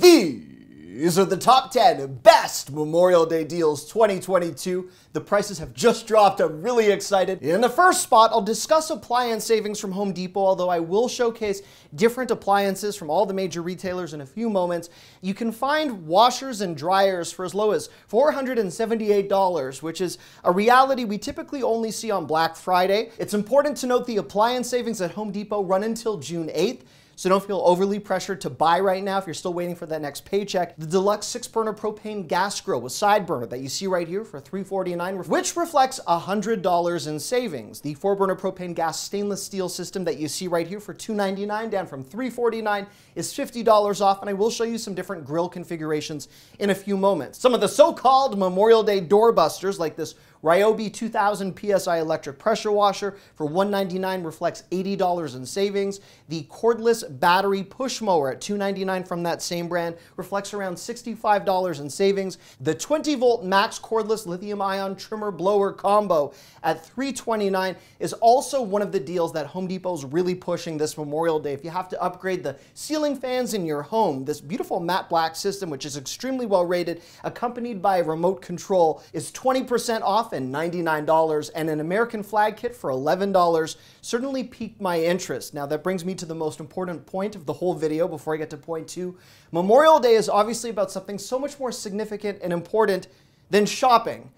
These are the top 10 best Memorial Day deals 2022. The prices have just dropped. I'm really excited. In the first spot, I'll discuss appliance savings from Home Depot, although I will showcase different appliances from all the major retailers in a few moments. You can find washers and dryers for as low as $478, which is a reality we typically only see on Black Friday. It's important to note the appliance savings at Home Depot run until June 8th. So don't feel overly pressured to buy right now if you're still waiting for that next paycheck. The deluxe six burner propane gas grill with side burner that you see right here for $349, which reflects $100 in savings. The four burner propane gas stainless steel system that you see right here for 299 down from 349 is $50 off. And I will show you some different grill configurations in a few moments. Some of the so-called Memorial Day doorbusters like this Ryobi 2000 PSI electric pressure washer for 199 reflects $80 in savings. The cordless battery push mower at 299 from that same brand reflects around $65 in savings. The 20 volt max cordless lithium ion trimmer blower combo at 329 is also one of the deals that Home Depot's really pushing this Memorial Day. If you have to upgrade the ceiling fans in your home, this beautiful matte black system, which is extremely well rated, accompanied by a remote control, is 20% off off and $99 and an American flag kit for $11 certainly piqued my interest. Now that brings me to the most important point of the whole video before I get to point two. Memorial Day is obviously about something so much more significant and important than shopping.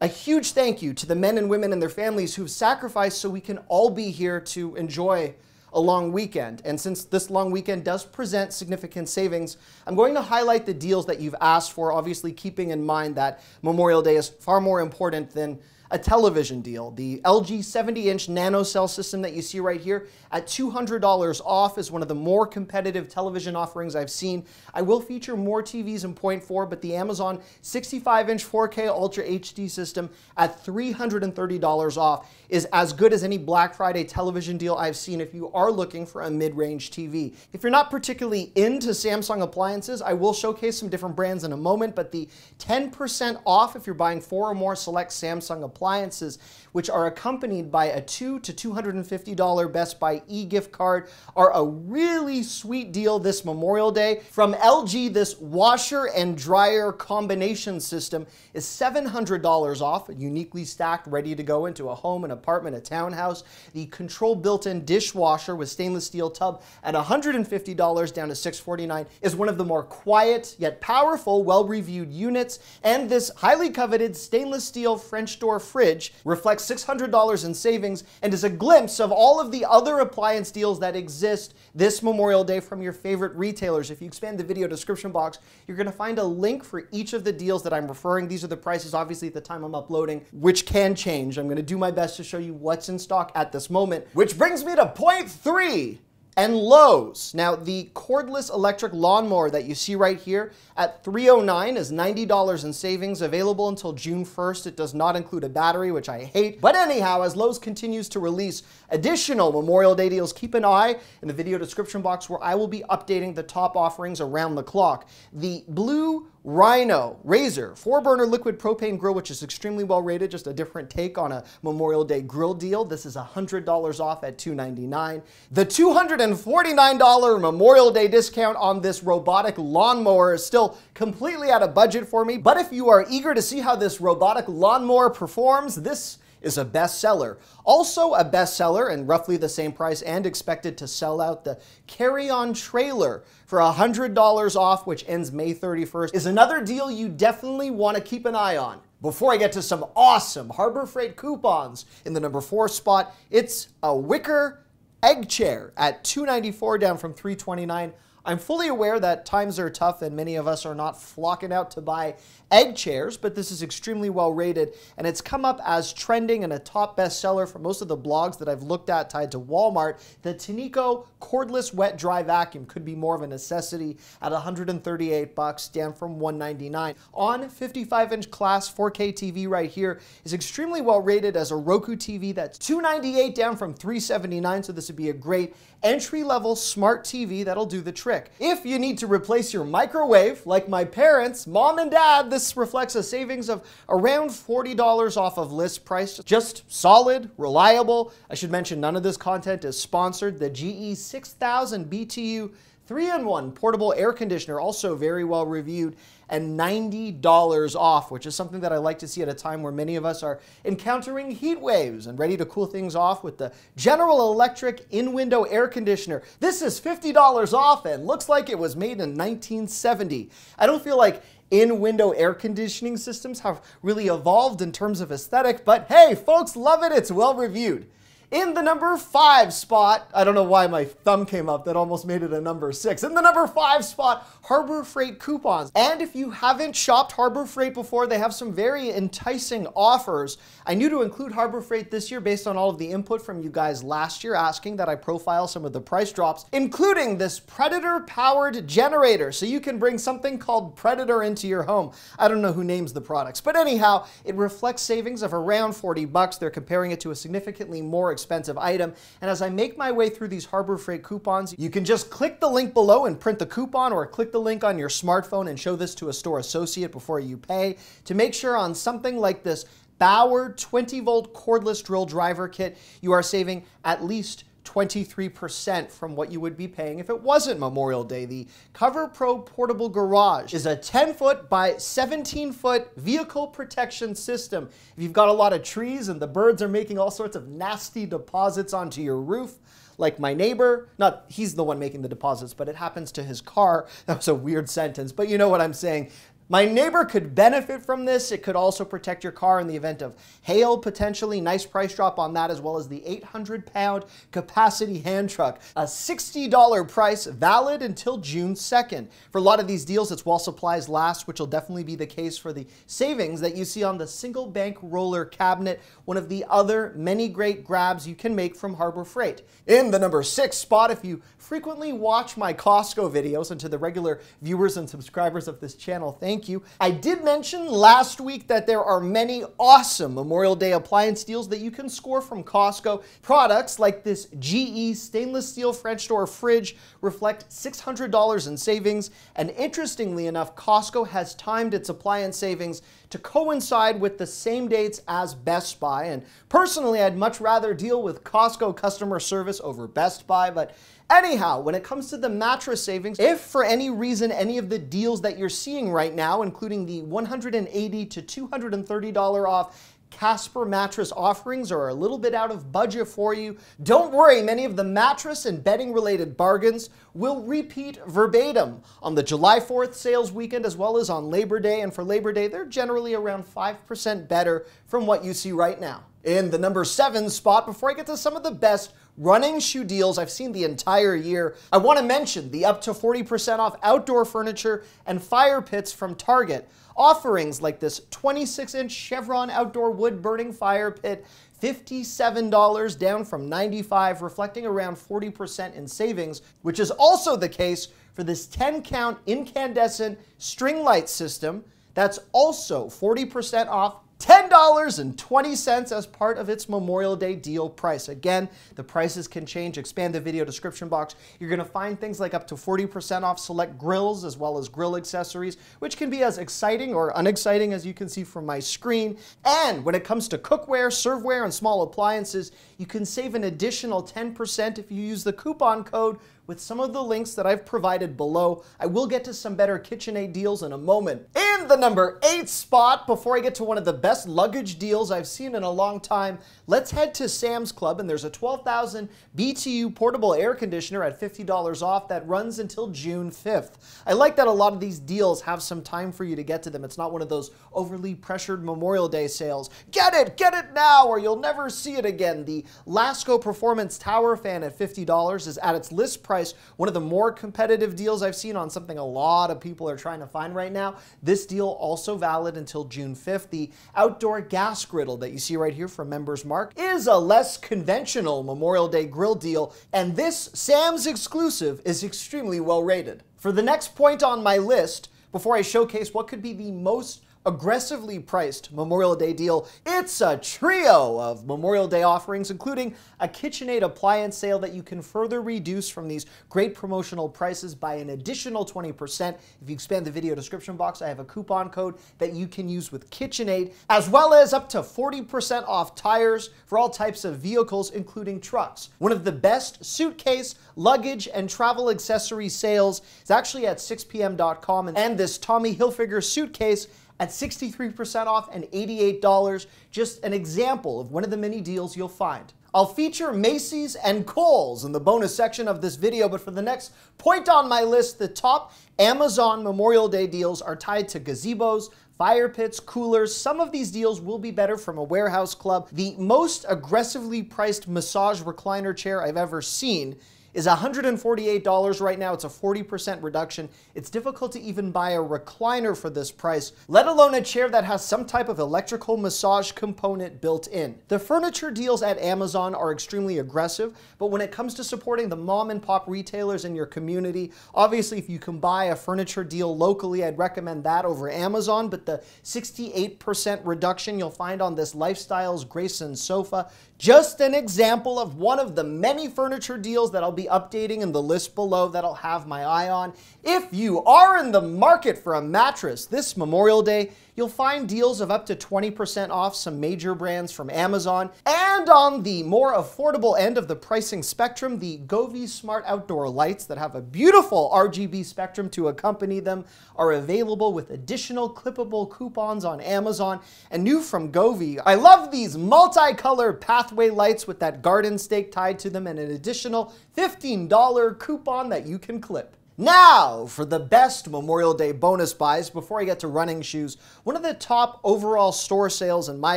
A huge thank you to the men and women and their families who've sacrificed so we can all be here to enjoy a long weekend. And since this long weekend does present significant savings, I'm going to highlight the deals that you've asked for, obviously keeping in mind that Memorial Day is far more important than a television deal. The LG 70-inch NanoCell system that you see right here at $200 off is one of the more competitive television offerings I've seen. I will feature more TVs in point four, but the Amazon 65-inch 4K Ultra HD system at $330 off is as good as any Black Friday television deal I've seen if you are looking for a mid-range TV. If you're not particularly into Samsung appliances, I will showcase some different brands in a moment, but the 10% off if you're buying four or more select Samsung appliances appliances, which are accompanied by a 2 to $250 Best Buy e-gift card, are a really sweet deal this Memorial Day. From LG, this washer and dryer combination system is $700 off, uniquely stacked, ready to go into a home, an apartment, a townhouse. The control built-in dishwasher with stainless steel tub at $150 down to 649 is one of the more quiet yet powerful, well-reviewed units. And this highly coveted stainless steel French door fridge reflects $600 in savings and is a glimpse of all of the other appliance deals that exist this Memorial Day from your favorite retailers. If you expand the video description box, you're going to find a link for each of the deals that I'm referring. These are the prices, obviously, at the time I'm uploading, which can change. I'm going to do my best to show you what's in stock at this moment, which brings me to point three and Lowe's. Now, the cordless electric lawnmower that you see right here at 309 is $90 in savings, available until June 1st. It does not include a battery, which I hate. But anyhow, as Lowe's continues to release additional Memorial Day deals, keep an eye in the video description box where I will be updating the top offerings around the clock. The blue Rhino Razor four burner liquid propane grill, which is extremely well rated, just a different take on a Memorial Day grill deal. This is $100 off at 299. The $249 Memorial Day discount on this robotic lawnmower is still completely out of budget for me, but if you are eager to see how this robotic lawnmower performs, this is a bestseller. Also a bestseller and roughly the same price and expected to sell out the carry-on trailer for $100 off, which ends May 31st, is another deal you definitely want to keep an eye on. Before I get to some awesome Harbor Freight coupons in the number four spot, it's a wicker egg chair at 294 down from $329. I'm fully aware that times are tough and many of us are not flocking out to buy egg chairs, but this is extremely well rated and it's come up as trending and a top bestseller for most of the blogs that I've looked at tied to Walmart. The Tineco cordless wet dry vacuum could be more of a necessity at 138 bucks, down from 199. onn 55 inch class 4K TV right here is extremely well rated as a Roku TV that's 298 down from 379, so this would be a great entry level smart TV that'll do the trick. If you need to replace your microwave, like my parents, mom and dad, this reflects a savings of around $40 off of list price. Just solid, reliable. I should mention none of this content is sponsored. The GE 6000 BTU 3-in-1 portable air conditioner, also very well reviewed, and $90 off, which is something that I like to see at a time where many of us are encountering heat waves and ready to cool things off with the General Electric in-window air conditioner. This is $50 off and looks like it was made in 1970. I don't feel like in-window air conditioning systems have really evolved in terms of aesthetic, but hey, folks love it, it's well reviewed. In the number five spot, I don't know why my thumb came up, that almost made it a number six. In the number five spot, Harbor Freight coupons. And if you haven't shopped Harbor Freight before, they have some very enticing offers. I knew to include Harbor Freight this year based on all of the input from you guys last year asking that I profile some of the price drops, including this Predator powered generator. So you can bring something called Predator into your home. I don't know who names the products, but anyhow, it reflects savings of around 40 bucks. They're comparing it to a significantly more expensive item. And as I make my way through these Harbor Freight coupons, you can just click the link below and print the coupon or click the link on your smartphone and show this to a store associate before you pay to make sure on something like this Bauer 20 volt cordless drill driver kit, you are saving at least 23% from what you would be paying if it wasn't Memorial Day. The Cover Pro Portable Garage is a 10 foot by 17 foot vehicle protection system. If you've got a lot of trees and the birds are making all sorts of nasty deposits onto your roof, like my neighbor, not he's the one making the deposits, but it happens to his car. That was a weird sentence, but you know what I'm saying. My neighbor could benefit from this. It could also protect your car in the event of hail, potentially. Nice price drop on that, as well as the 800 pound capacity hand truck. A $60 price, valid until June 2nd. For a lot of these deals, it's while supplies last, which will definitely be the case for the savings that you see on the single bank roller cabinet, one of the other many great grabs you can make from Harbor Freight. In the number six spot, if you frequently watch my Costco videos, and to the regular viewers and subscribers of this channel, thank thank you. I did mention last week that there are many awesome Memorial Day appliance deals that you can score from Costco. Products like this GE stainless steel French door fridge reflect $600 in savings. And interestingly enough, Costco has timed its appliance savings to coincide with the same dates as Best Buy. And personally, I'd much rather deal with Costco customer service over Best Buy, but Anyhow, when it comes to the mattress savings, if for any reason any of the deals that you're seeing right now, including the 180 to $230 off Casper mattress offerings are a little bit out of budget for you, don't worry, many of the mattress and bedding related bargains will repeat verbatim on the July 4th sales weekend as well as on Labor Day. And for Labor Day, they're generally around 5% better from what you see right now. In the number seven spot, before I get to some of the best running shoe deals I've seen the entire year, I want to mention the up to 40% off outdoor furniture and fire pits from Target. Offerings like this 26 inch Chevron outdoor wood burning fire pit, $57 down from 95, reflecting around 40% in savings, which is also the case for this 10 count incandescent string light system. That's also 40% off $10.20 as part of its Memorial Day deal price. Again, the prices can change. Expand the video description box. You're going to find things like up to 40% off select grills as well as grill accessories, which can be as exciting or unexciting as you can see from my screen. And when it comes to cookware, serveware, and small appliances, you can save an additional 10% if you use the coupon code with some of the links that I've provided below. I will get to some better KitchenAid deals in a moment. In the number eight spot, before I get to one of the best luggage deals I've seen in a long time, let's head to Sam's Club and there's a 12,000 BTU portable air conditioner at $50 off that runs until June 5th. I like that a lot of these deals have some time for you to get to them. It's not one of those overly pressured Memorial Day sales. Get it, get it now, or you'll never see it again. The Lasko Performance Tower Fan at $50 is at its list price price. One of the more competitive deals I've seen on something a lot of people are trying to find right now. This deal also valid until June 5th. The outdoor gas griddle that you see right here from Members Mark is a less conventional Memorial Day grill deal, and this Sam's exclusive is extremely well rated. For the next point on my list, before I showcase what could be the most aggressively priced Memorial Day deal. It's a trio of Memorial Day offerings, including a KitchenAid appliance sale that you can further reduce from these great promotional prices by an additional 20%. If you expand the video description box, I have a coupon code that you can use with KitchenAid, as well as up to 40% off tires for all types of vehicles, including trucks. One of the best suitcase, luggage, and travel accessory sales is actually at 6pm.com, and this Tommy Hilfiger suitcase at 63% off and $88. Just an example of one of the many deals you'll find. I'll feature Macy's and Kohl's in the bonus section of this video, but for the next point on my list, the top Amazon Memorial Day deals are tied to gazebos, fire pits, coolers. Some of these deals will be better from a warehouse club. The most aggressively priced massage recliner chair I've ever seen is $148 right now. It's a 40% reduction. It's difficult to even buy a recliner for this price, let alone a chair that has some type of electrical massage component built in. The furniture deals at Amazon are extremely aggressive, but when it comes to supporting the mom and pop retailers in your community, obviously if you can buy a furniture deal locally, I'd recommend that over Amazon, but the 68% reduction you'll find on this Lifestyles Grayson sofa, just an example of one of the many furniture deals that I'll be updating in the list below that I'll have my eye on. If you are in the market for a mattress this Memorial Day, you'll find deals of up to 20% off some major brands from Amazon. And on the more affordable end of the pricing spectrum, the Govee Smart Outdoor Lights that have a beautiful RGB spectrum to accompany them are available with additional clippable coupons on Amazon. And new from Govee, I love these multicolor pathway lights with that garden stake tied to them and an additional $15 coupon that you can clip. Now, for the best Memorial Day bonus buys, before I get to running shoes, one of the top overall store sales, in my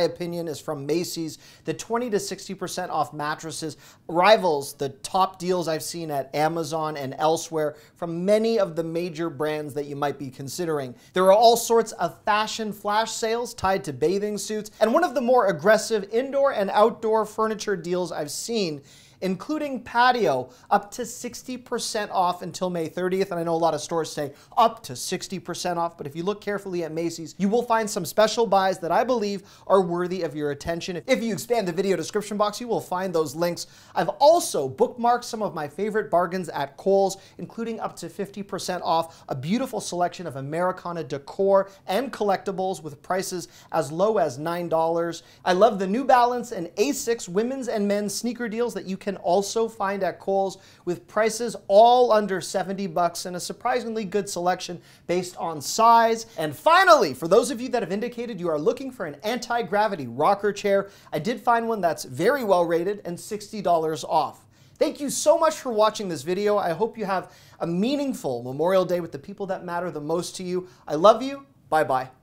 opinion, is from Macy's. The 20 to 60% off mattresses rivals the top deals I've seen at Amazon and elsewhere from many of the major brands that you might be considering. There are all sorts of fashion flash sales tied to bathing suits, and one of the more aggressive indoor and outdoor furniture deals I've seen including patio, up to 60% off until May 30th. And I know a lot of stores say up to 60% off, but if you look carefully at Macy's, you will find some special buys that I believe are worthy of your attention. If you expand the video description box, you will find those links. I've also bookmarked some of my favorite bargains at Kohl's, including up to 50% off a beautiful selection of Americana decor and collectibles with prices as low as $9. I love the New Balance and Asics women's and men's sneaker deals that you can can also find at Kohl's with prices all under 70 bucks and a surprisingly good selection based on size. And finally, for those of you that have indicated you are looking for an anti-gravity rocker chair, I did find one that's very well rated and $60 off. Thank you so much for watching this video. I hope you have a meaningful Memorial Day with the people that matter the most to you. I love you. Bye-bye.